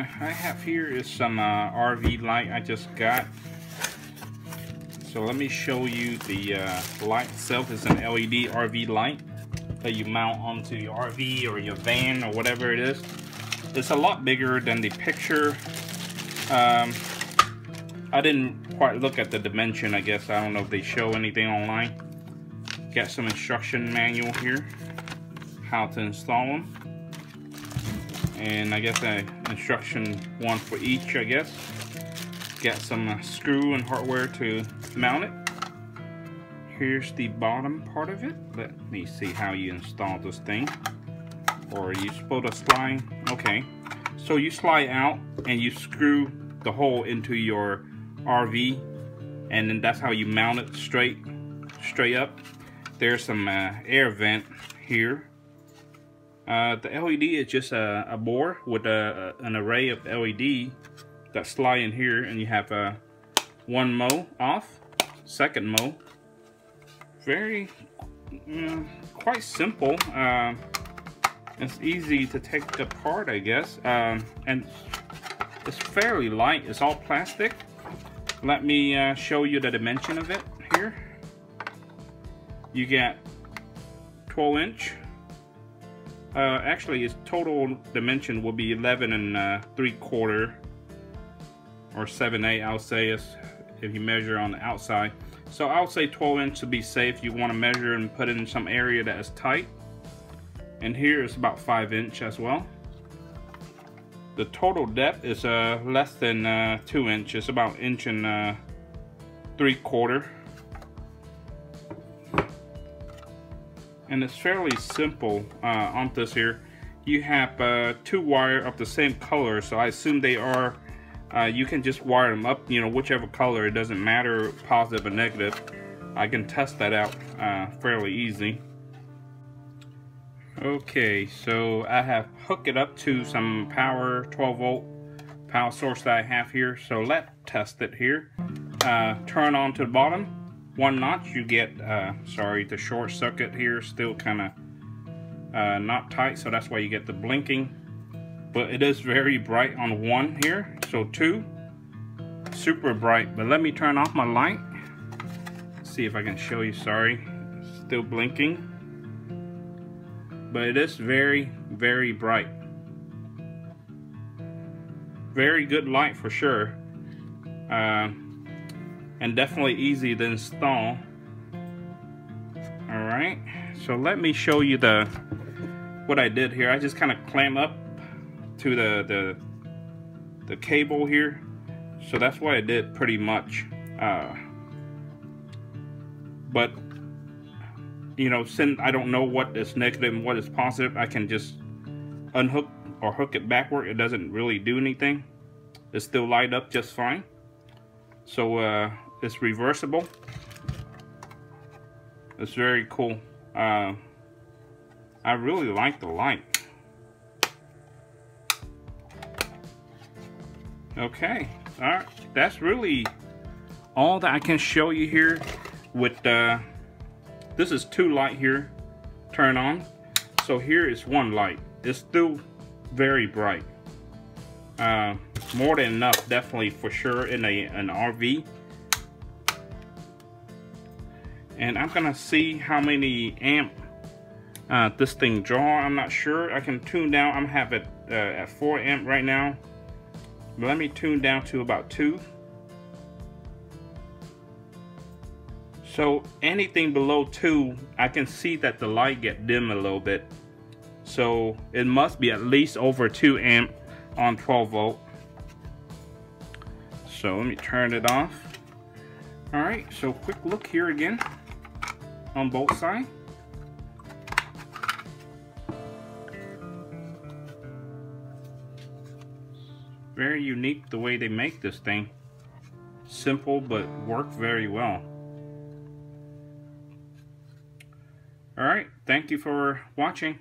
uh, I have here is some uh, RV light I just got. So let me show you the uh, light itself. It's an LED RV light that you mount onto your RV or your van or whatever it is. It's a lot bigger than the picture. Um, I didn't quite look at the dimension, I guess. I don't know if they show anything online. Got some instruction manual here, how to install them. And I guess an instruction one for each, I guess. Got some uh, screw and hardware to mount it. Here's the bottom part of it. Let me see how you install this thing. Or you supposed to slide? Okay. So you slide out and you screw the hole into your RV and then that's how you mount it straight straight up. There's some uh, air vent here. Uh, the LED is just a, a bore with a, an array of LED that slide in here and you have uh, one mo off, second mo. Very, uh, quite simple. Uh, it's easy to take apart, I guess. Um, and it's fairly light. It's all plastic. Let me uh, show you the dimension of it here. You get 12 inch. Uh, actually, its total dimension will be 11 and uh, 3 quarter or 7 8 I'll say is if you measure on the outside. So I'll say 12 inch to be safe. You want to measure and put it in some area that is tight. And here is about 5 inch as well. The total depth is uh, less than uh, 2 inch. It's about inch and uh, 3 quarter. And it's fairly simple uh, on this here. You have uh, two wire of the same color, so I assume they are uh, you can just wire them up, you know, whichever color, it doesn't matter positive or negative. I can test that out uh, fairly easy. Okay, so I have hooked it up to some power 12 volt power source that I have here. So let's test it here. Uh, turn on to the bottom, one notch, you get, uh, sorry, the short circuit here still kind of uh, not tight, so that's why you get the blinking. But it is very bright on one here so two super bright. But let me turn off my light. See if I can show you sorry still blinking. But it is very very bright. Very good light for sure. Uh, and definitely easy to install all right so let me show you the what I did here I just kind of clamp up to the, the, the cable here. So that's what I did pretty much. Uh, but, you know, since I don't know what is negative and what is positive, I can just unhook or hook it backward. It doesn't really do anything. It still light up just fine. So uh, it's reversible. It's very cool. Uh, I really like the light. Okay, all right. That's really all that I can show you here with, uh, this is two light here, turn on. So here is one light. It's still very bright. Uh, more than enough, definitely for sure in a, an RV. And I'm gonna see how many amp uh, this thing draw. I'm not sure. I can tune down. I'm have it uh, at 4 amp right now let me tune down to about two. So anything below two, I can see that the light get dim a little bit. So it must be at least over two amp on 12 volt. So let me turn it off. All right, so quick look here again on both sides. very unique the way they make this thing. Simple, but work very well. Alright, thank you for watching.